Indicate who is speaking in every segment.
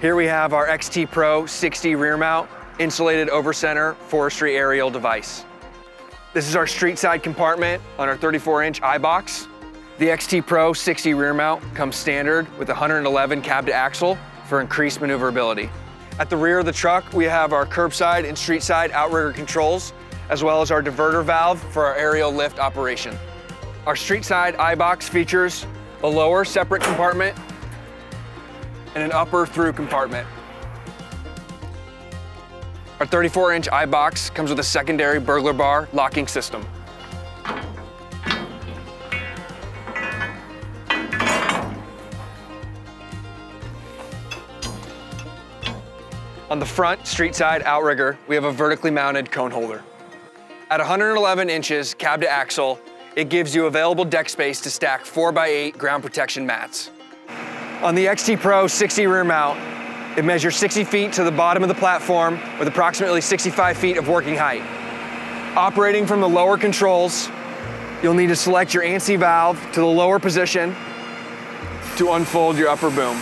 Speaker 1: Here we have our XT Pro 60 rear mount insulated over center forestry aerial device. This is our street side compartment on our 34 inch iBox. The XT Pro 60 rear mount comes standard with 111 cab to axle for increased maneuverability. At the rear of the truck, we have our curbside and street side outrigger controls, as well as our diverter valve for our aerial lift operation. Our street side iBox features a lower separate compartment and an upper through compartment. Our 34 inch iBox comes with a secondary burglar bar locking system. On the front street side outrigger, we have a vertically mounted cone holder. At 111 inches cab to axle, it gives you available deck space to stack 4x8 ground protection mats. On the XT Pro 60 rear mount, it measures 60 feet to the bottom of the platform with approximately 65 feet of working height. Operating from the lower controls, you'll need to select your ANSI valve to the lower position to unfold your upper boom.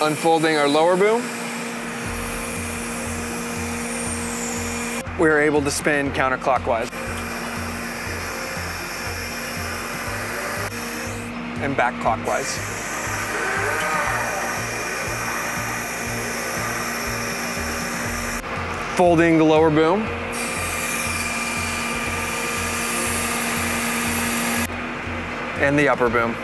Speaker 1: Unfolding our lower boom. We are able to spin counterclockwise. And back clockwise. Folding the lower boom. And the upper boom.